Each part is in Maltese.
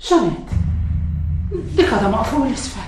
شريط لقد مقفول اسفل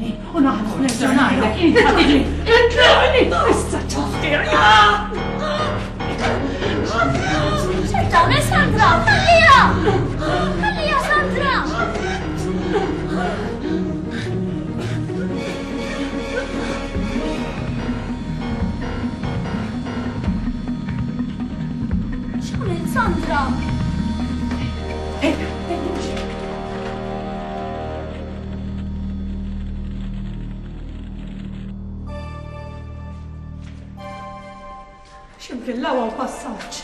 Johnny, un'altra legionaria. Entrate, entrate. Questa ciofteria. Dame Sandra, via! Via Sandra! Sandra! Ehi, fil-lawa u passaċ.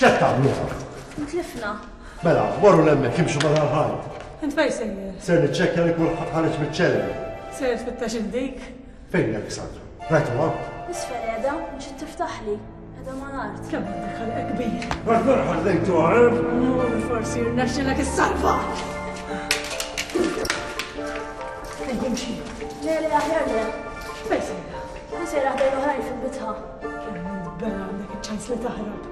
ċet tagħmlu? Ntlifna. Mela, warru l-emmek, imxu mal ħal Int fej sejjer? Ser niċċekkja li kull ħarġ miċ Ser tfittax il-dik? Fejn jek, Sandra? Rajtu għab? Isfer edha, mux tiftaħli. Edha ma nart. Kemm għandek ħalqa kbir. Għadbar ħallejtu għab? Mur, forsi, naxxilak is-salva. Fejn jimxi? Le, le, aħjar le. Fej sejjer? Ma sejjer aħdej l-oħrajn fil-bitħa. عشان لا تهرب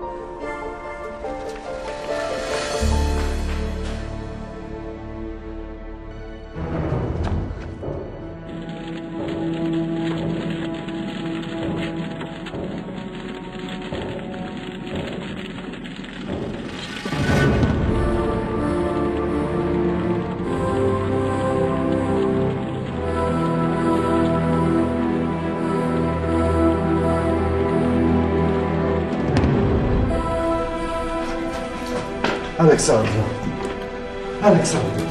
Alexandra. Alexandra.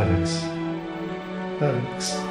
Alex. Alex.